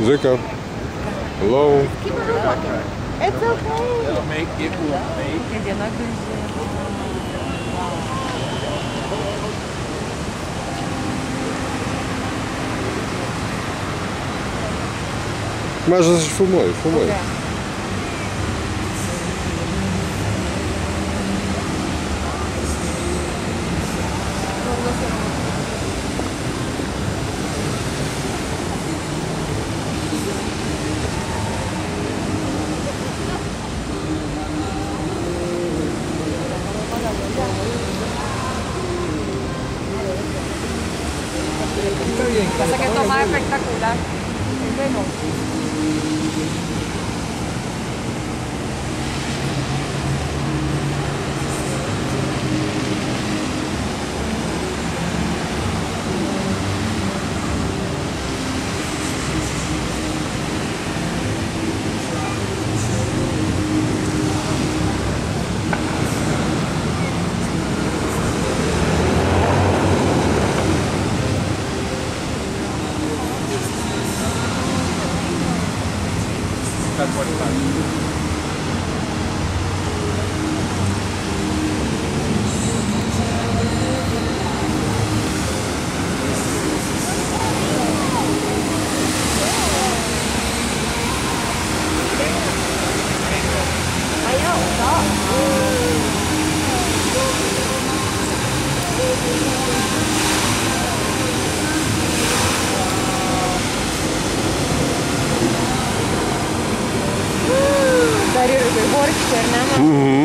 Zika. Hello. Keep it walking. It's okay. It'll make, it will make. Kokia diena graži. Mažas filmuoju, filmuoju. Pasa que esto es más espectacular. Es กันบนกัน gorkščiai, ar ne? man? Угу.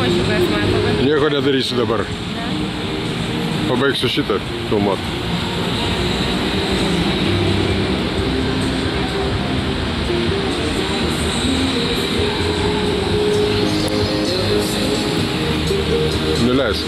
mažiukas, man atrodo. Nieko nedarysiu dabar. Ne. Pabaigsiu šitą filmuot. Nuleisk.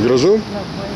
Грозу? Да. Ну,